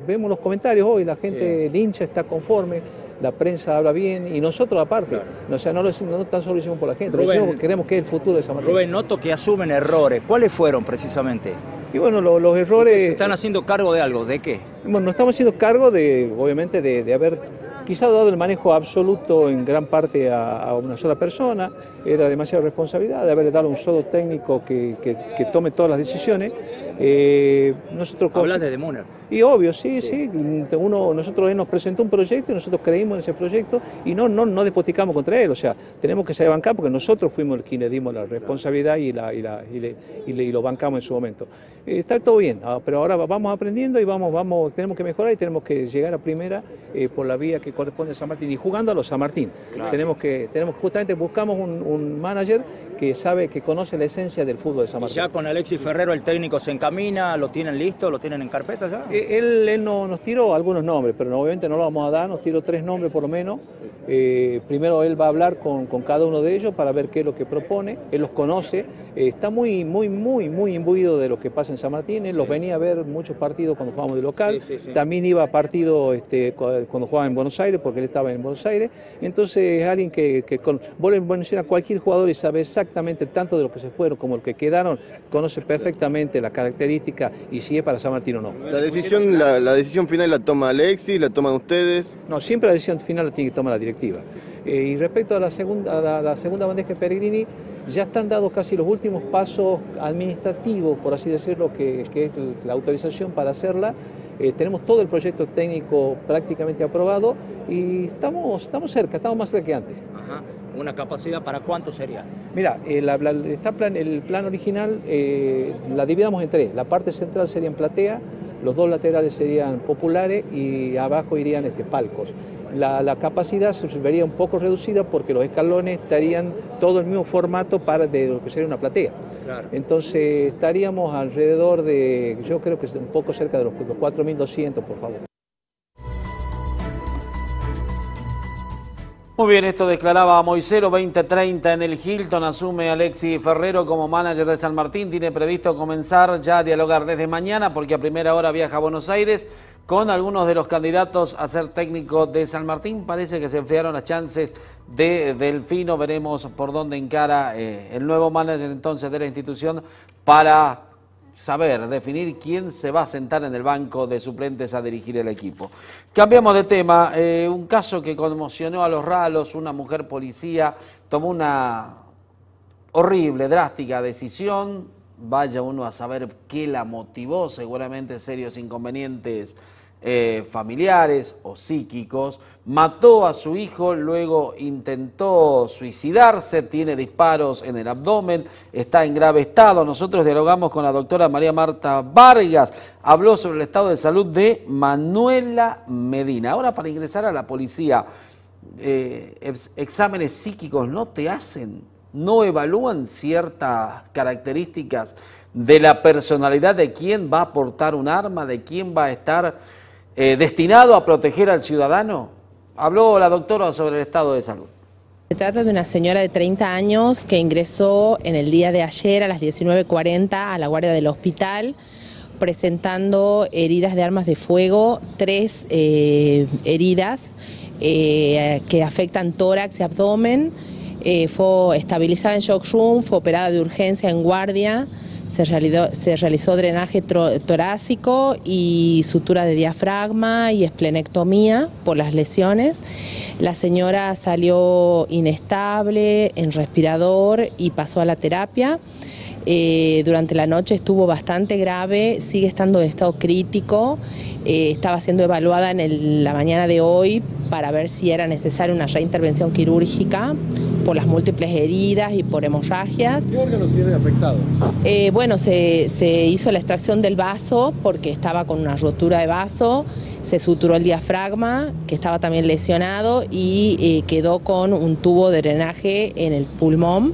vemos los comentarios hoy, la gente, el hincha está conforme, la prensa habla bien y nosotros aparte, o sea, no, lo, no tan solo lo hicimos por la gente, lo queremos que es el futuro de San Martín. Rubén, noto que asumen errores, ¿cuáles fueron precisamente? Y bueno, los errores... ¿Se están haciendo cargo de algo? ¿De qué? Bueno, nos estamos haciendo cargo de, obviamente, de, de haber quizá dado el manejo absoluto en gran parte a, una sola persona, era demasiada responsabilidad de haberle dado un solo técnico que, que tome todas las decisiones eh, nosotros Hablas de Demuner. Y obvio, sí, sí, Uno, nosotros él nos presentó un proyecto y nosotros creímos en ese proyecto y no, no, no despoticamos contra él, o sea, tenemos que saber bancar porque nosotros fuimos quienes dimos la responsabilidad y, la, y, la, y, le, y, lo bancamos en su momento. Eh, está todo bien, ah, pero ahora vamos aprendiendo y vamos, vamos, tenemos que mejorar y tenemos que llegar a primera eh, por la vía que corresponde a San Martín y jugando a los San Martín. Tenemos que, tenemos justamente buscamos un, un manager que sabe, que conoce la esencia del fútbol de San Martín. ya con Alexis Ferrero el técnico se camina, ¿Lo tienen listo? ¿Lo tienen en carpeta ya? Eh, él, él no, nos tiró algunos nombres, pero obviamente no lo vamos a dar, nos tiró tres nombres por lo menos. Eh, primero él va a hablar con, con, cada uno de ellos para ver qué es lo que propone, él los conoce, eh, está muy, muy, muy, muy imbuido de lo que pasa en San Martín, él los venía a ver muchos partidos cuando jugábamos de local, también iba a partidos este, cuando jugaba en Buenos Aires, porque él estaba en Buenos Aires, entonces es alguien que, que con, vos le a cualquier jugador y sabe exactamente tanto de lo que se fueron como lo que quedaron, conoce perfectamente las características y si es para San Martín o no. ¿La decisión, la, decisión final la toma Alexis, la toman ustedes? No, siempre la decisión final la tiene que tomar la directiva. Eh, y respecto a la segunda, a la, segunda bandeja de Peregrini, ya están dados casi los últimos pasos administrativos, por así decirlo, que, que es la autorización para hacerla Eh, tenemos todo el proyecto técnico prácticamente aprobado y estamos, estamos cerca, estamos más cerca que antes. ¿Una capacidad para cuánto sería? Mira, el, plan, el plan original eh, la dividamos en tres. La parte central sería en platea, los dos laterales serían populares y abajo irían este, palcos. La, capacidad se vería un poco reducida porque los escalones estarían todo el mismo formato para de lo que sería una platea. Entonces estaríamos alrededor de, yo creo que un poco cerca de los 4.200, por favor. Muy bien, esto declaraba Moisero 2030 en el Hilton, asume Alexi Ferrero como manager de San Martín, tiene previsto comenzar ya a dialogar desde mañana porque a primera hora viaja a Buenos Aires con algunos de los candidatos a ser técnico de San Martín. Parece que se enfriaron las chances de Delfino, veremos por dónde encara eh, el nuevo manager entonces de la institución para saber, definir quién se va a sentar en el banco de suplentes a dirigir el equipo. Cambiamos de tema, eh, un caso que conmocionó a los ralos, una mujer policía tomó una horrible, drástica decisión, vaya uno a saber qué la motivó, seguramente serios inconvenientes eh, familiares o psíquicos, mató a su hijo, luego intentó suicidarse, tiene disparos en el abdomen, está en grave estado. Nosotros dialogamos con la doctora María Marta Vargas, habló sobre el estado de salud de Manuela Medina. Ahora para ingresar a la policía, eh, exámenes psíquicos no te hacen, no evalúan ciertas características de la personalidad de quién va a portar un arma, de quién va a estar eh, destinado a proteger al ciudadano? Habló la doctora sobre el estado de salud. Se trata de una señora de 30 años que ingresó en el día de ayer a las 19.40 a la guardia del hospital presentando heridas de armas de fuego, tres eh, heridas eh, que afectan tórax y abdomen. fue estabilizada en shock room, fue operada de urgencia en guardia se realizó, drenaje torácico y sutura de diafragma y esplenectomía por las lesiones. La señora salió inestable en respirador y pasó a la terapia. Eh, durante la noche estuvo bastante grave, sigue estando en estado crítico, eh, estaba siendo evaluada en la mañana de hoy para ver si era necesaria una reintervención quirúrgica por las múltiples heridas y por hemorragias. ¿Qué órganos tiene afectados? Eh, bueno, se, hizo la extracción del vaso porque estaba con una rotura de vaso, se suturó el diafragma, que estaba también lesionado, y quedó con un tubo de drenaje en el pulmón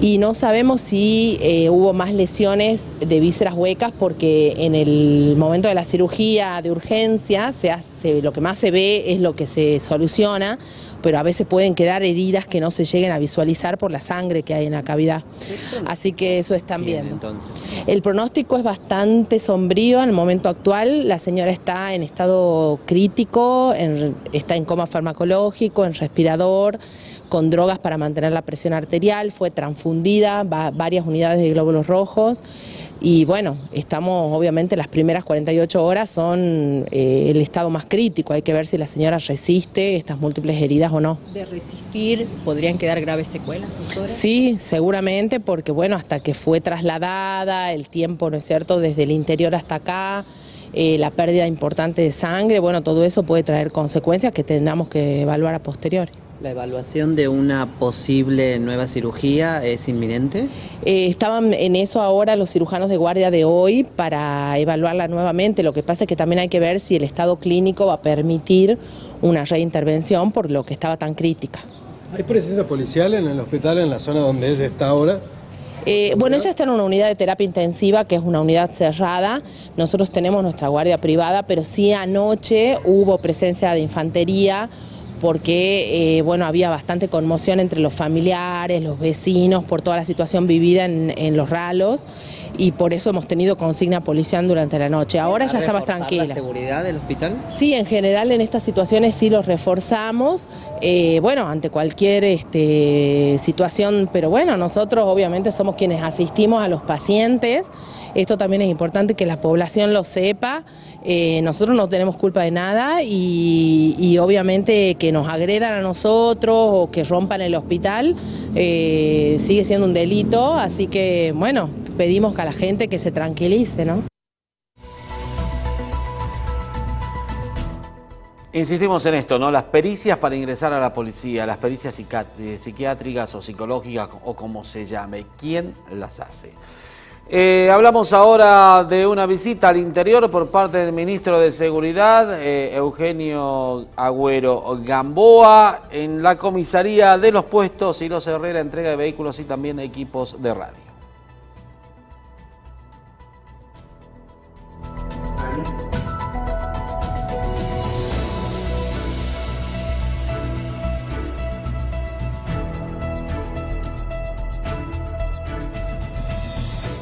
y no sabemos si eh, hubo más lesiones de vísceras huecas porque en el momento de la cirugía de urgencia se hace, lo que más se ve es lo que se soluciona, pero a veces pueden quedar heridas que no se lleguen a visualizar por la sangre que hay en la cavidad. Así que eso están viendo. El pronóstico es bastante sombrío en el momento actual. La señora está en estado crítico, está en coma farmacológico, en respirador con drogas para mantener la presión arterial, fue transfundida, varias unidades de glóbulos rojos y bueno, estamos obviamente las primeras 48 horas son eh, el estado más crítico, hay que ver si la señora resiste estas múltiples heridas o no. ¿De resistir podrían quedar graves secuelas? Sí, seguramente porque bueno, hasta que fue trasladada, el tiempo, ¿no es cierto?, desde el interior hasta acá, eh, la pérdida importante de sangre, bueno, todo eso puede traer consecuencias que tendremos que evaluar a posteriori. ¿La evaluación de una posible nueva cirugía es inminente? Eh, estaban en eso ahora los cirujanos de guardia de hoy para evaluarla nuevamente. Lo que pasa es que también hay que ver si el estado clínico va a permitir una reintervención por lo que estaba tan crítica. ¿Hay presencia policial en el hospital, en la zona donde ella está ahora? Eh, bueno, ella está en una unidad de terapia intensiva, que es una unidad cerrada. Nosotros tenemos nuestra guardia privada, pero sí anoche hubo presencia de infantería porque eh, bueno, había bastante conmoción entre los familiares, los vecinos, por toda la situación vivida en, los ralos y por eso hemos tenido consigna policial durante la noche. Ahora ya está más tranquila. ¿La seguridad del hospital? Sí, en general en estas situaciones sí los reforzamos, eh, bueno, ante cualquier este, situación, pero bueno, nosotros obviamente somos quienes asistimos a los pacientes. Esto también es importante que la población lo sepa. Eh, nosotros no tenemos culpa de nada y, obviamente que nos agredan a nosotros o que rompan el hospital eh, sigue siendo un delito, así que bueno, pedimos a la gente que se tranquilice, ¿no? Insistimos en esto, ¿no? Las pericias para ingresar a la policía, las pericias eh, psiquiátricas o psicológicas o como se llame, ¿quién las hace? Eh, hablamos ahora de una visita al interior por parte del ministro de Seguridad, eh, Eugenio Agüero Gamboa, en la comisaría de los puestos y los Herrera, entrega de vehículos y también equipos de radio.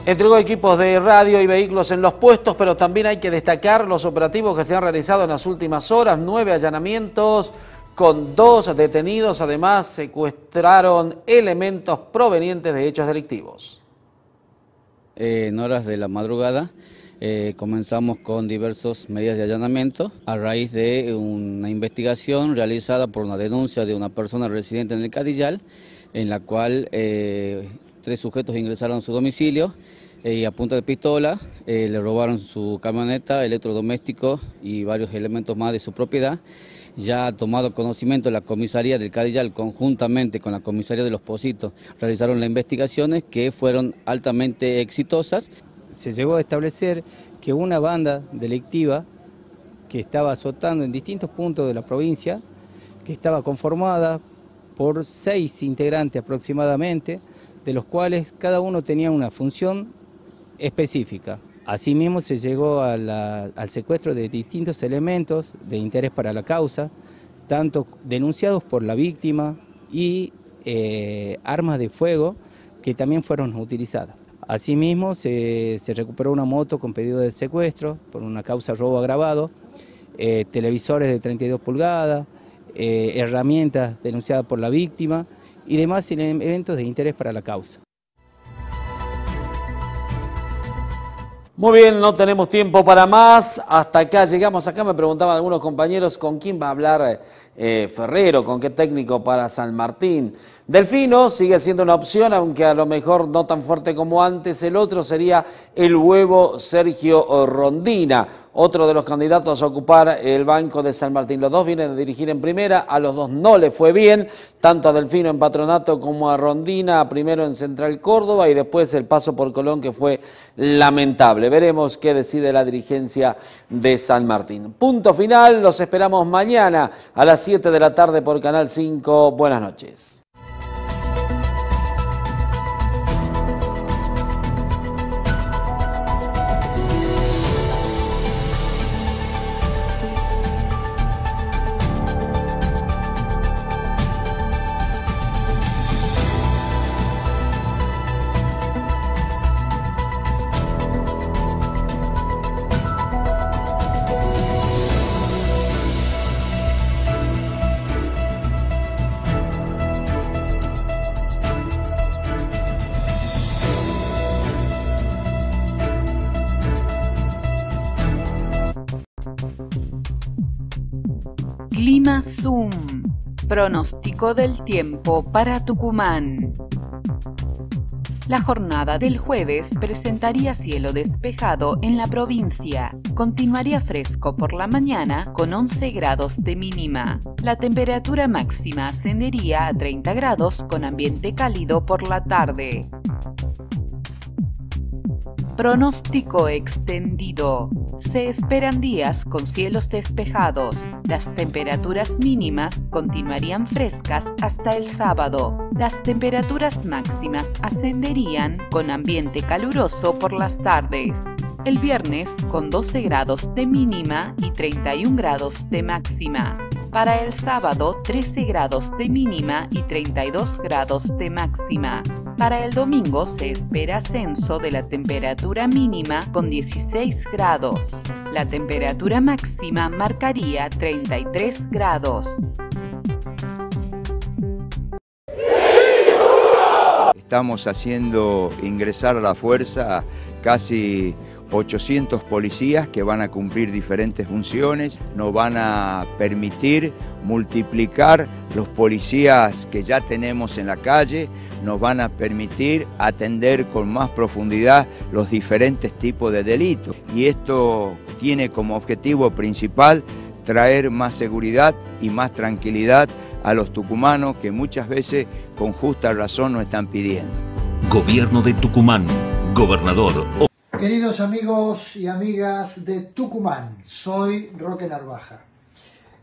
Entregó equipos de radio y vehículos en los puestos, pero también hay que destacar los operativos que se han realizado en las últimas horas, nueve allanamientos con dos detenidos, además secuestraron elementos provenientes de hechos delictivos. Eh, en horas de la madrugada eh, comenzamos con diversas medidas de allanamiento a raíz de una investigación realizada por una denuncia de una persona residente en el Cadillal, en la cual eh, tres sujetos ingresaron a su domicilio y a punta de pistola eh, le robaron su camioneta, electrodoméstico y varios elementos más de su propiedad. Ya ha tomado conocimiento la comisaría del Cadillal conjuntamente con la comisaría de Los Positos realizaron las investigaciones que fueron altamente exitosas. Se llegó a establecer que una banda delictiva que estaba azotando en distintos puntos de la provincia, que estaba conformada por seis integrantes aproximadamente, de los cuales cada uno tenía una función específica. Asimismo se llegó al secuestro de distintos elementos de interés para la causa, tanto denunciados por la víctima y eh, armas de fuego que también fueron utilizadas. Asimismo se, recuperó una moto con pedido de secuestro por una causa robo agravado, eh, televisores de 32 pulgadas, eh, herramientas denunciadas por la víctima y demás eventos de interés para la causa. Muy bien, no tenemos tiempo para más. Hasta acá llegamos. Acá me preguntaban algunos compañeros con quién va a hablar eh, Ferrero, con qué técnico para San Martín. Delfino sigue siendo una opción, aunque a lo mejor no tan fuerte como antes. El otro sería el huevo Sergio Rondina, otro de los candidatos a ocupar el banco de San Martín. Los dos vienen a dirigir en primera, a los dos no le fue bien, tanto a Delfino en Patronato como a Rondina, primero en Central Córdoba y después el paso por Colón que fue lamentable. Veremos qué decide la dirigencia de San Martín. Punto final, los esperamos mañana a las 7 de la tarde por Canal 5. Buenas noches. Zoom. Pronóstico del tiempo para Tucumán. La jornada del jueves presentaría cielo despejado en la provincia. Continuaría fresco por la mañana con 11 grados de mínima. La temperatura máxima ascendería a 30 grados con ambiente cálido por la tarde. Pronóstico extendido. Se esperan días con cielos despejados. Las temperaturas mínimas continuarían frescas hasta el sábado. Las temperaturas máximas ascenderían con ambiente caluroso por las tardes. El viernes con 12 grados de mínima y 31 grados de máxima. Para el sábado 13 grados de mínima y 32 grados de máxima. Para el domingo se espera ascenso de la temperatura mínima con 16 grados. La temperatura máxima marcaría 33 grados. Estamos haciendo ingresar a la fuerza casi 800 policías que van a cumplir diferentes funciones, nos van a permitir multiplicar los policías que ya tenemos en la calle, nos van a permitir atender con más profundidad los diferentes tipos de delitos. Y esto tiene como objetivo principal traer más seguridad y más tranquilidad a los tucumanos que muchas veces con justa razón nos están pidiendo. Gobierno de Tucumán, gobernador. Queridos amigos y amigas de Tucumán, soy Roque Narvaja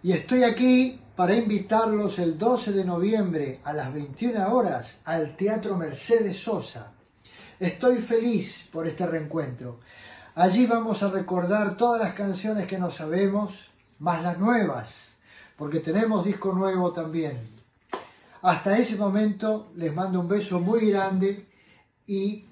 y estoy aquí para invitarlos el 12 de noviembre a las 21 horas al Teatro Mercedes Sosa. Estoy feliz por este reencuentro. Allí vamos a recordar todas las canciones que no sabemos, más las nuevas, porque tenemos disco nuevo también. Hasta ese momento les mando un beso muy grande y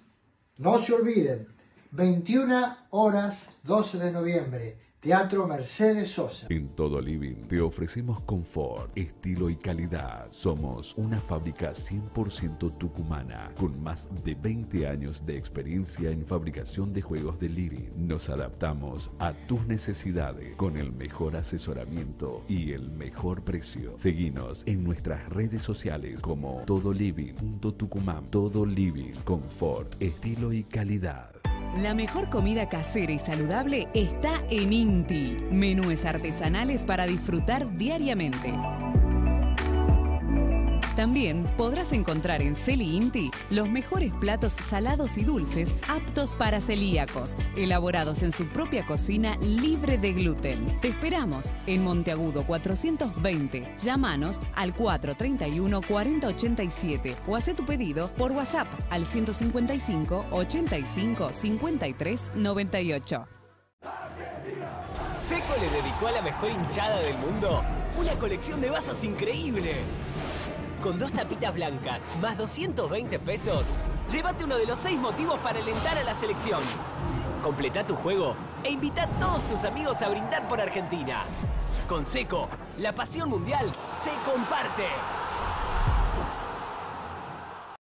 no se olviden, 21 horas 12 de noviembre, Teatro Mercedes Sosa. En todo living te ofrecemos confort, estilo y calidad. Somos una fábrica 100% tucumana con más de 20 años de experiencia en fabricación de juegos de living. Nos adaptamos a tus necesidades con el mejor asesoramiento y el mejor precio. Seguinos en nuestras redes sociales como todoliving.tucumán. Todo living, confort, estilo y calidad. La mejor comida casera y saludable está en Inti. Menúes artesanales para disfrutar diariamente. También podrás encontrar en Celi Inti los mejores platos salados y dulces aptos para celíacos, elaborados en su propia cocina libre de gluten. Te esperamos en Monteagudo 420. Llámanos al 431 4087 o haz tu pedido por WhatsApp al 155 85 53 98. Seco le dedicó a la mejor hinchada del mundo una colección de vasos increíble. Con dos tapitas blancas más 220 pesos, llévate uno de los seis motivos para alentar a la selección. Completa tu juego e invita a todos tus amigos a brindar por Argentina. Con Seco, la pasión mundial se comparte.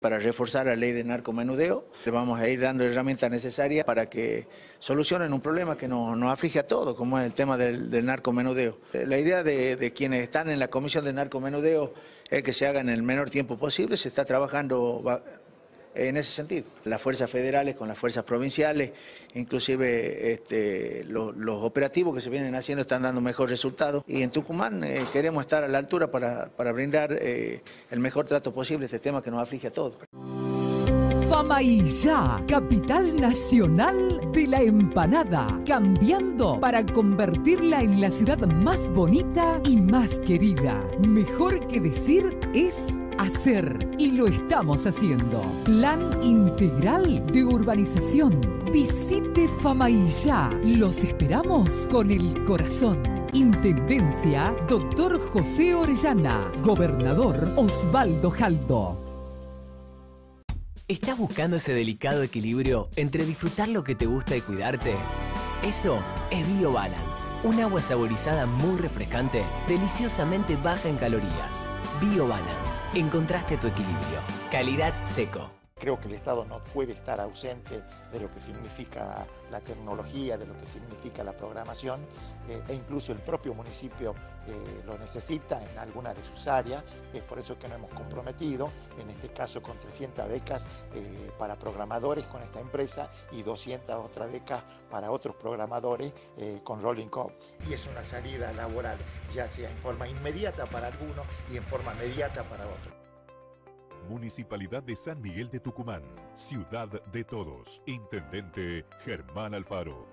Para reforzar la ley de narcomenudeo, le vamos a ir dando herramientas necesarias para que solucionen un problema que nos, nos aflige a todos, como es el tema del, del narcomenudeo. La idea de, de quienes están en la comisión de narcomenudeo es que se haga en el menor tiempo posible, se está trabajando en ese sentido. Las fuerzas federales con las fuerzas provinciales, inclusive este, lo- los operativos que se vienen haciendo están dando mejor resultado. Y en Tucumán eh, queremos estar a la altura para, para brindar eh, el mejor trato posible a este tema que nos aflige a todos. Famaillá, capital nacional de la empanada, cambiando para convertirla en la ciudad más bonita y más querida. Mejor que decir es hacer y lo estamos haciendo. Plan integral de urbanización. Visite Famaillá. Los esperamos con el corazón. Intendencia, doctor José Orellana. Gobernador Osvaldo Jaldo. ¿Estás buscando ese delicado equilibrio entre disfrutar lo que te gusta y cuidarte? Eso es BioBalance, un agua saborizada muy refrescante, deliciosamente baja en calorías. BioBalance, encontraste tu equilibrio. Calidad seco. Creo que el Estado no puede estar ausente de lo que significa la tecnología, de lo que significa la programación, eh, e incluso el propio municipio eh, lo necesita en alguna de sus áreas. Es por eso que nos hemos comprometido, en este caso con 300 becas eh, para programadores con esta empresa y 200 otras becas para otros programadores con Rolling Co. Y es una salida laboral, ya sea en forma inmediata para algunos y en forma mediata para otros. Municipalidad de San Miguel de Tucumán, ciudad de todos. Intendente Germán Alfaro.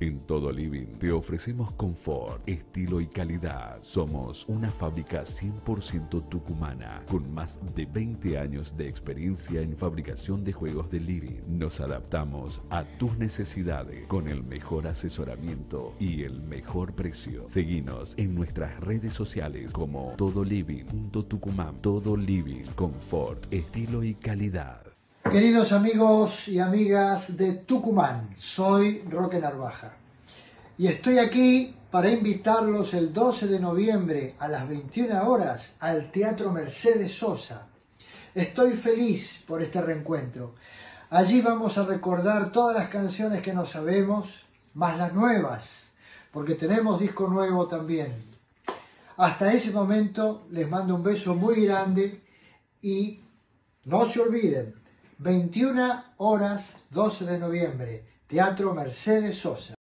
En todo living te ofrecemos confort, estilo y calidad. Somos una fábrica 100% tucumana con más de 20 años de experiencia en fabricación de juegos de living. Nos adaptamos a tus necesidades con el mejor asesoramiento y el mejor precio. Seguinos en nuestras redes sociales como todoliving.tucumán. Todo living, confort, estilo y calidad. Queridos amigos y amigas de Tucumán, soy Roque Narvaja y estoy aquí para invitarlos el 12 de noviembre a las 21 horas al Teatro Mercedes Sosa. Estoy feliz por este reencuentro. Allí vamos a recordar todas las canciones que no sabemos, más las nuevas, porque tenemos disco nuevo también. Hasta ese momento les mando un beso muy grande y no se olviden, 21 horas 12 de noviembre, Teatro Mercedes Sosa.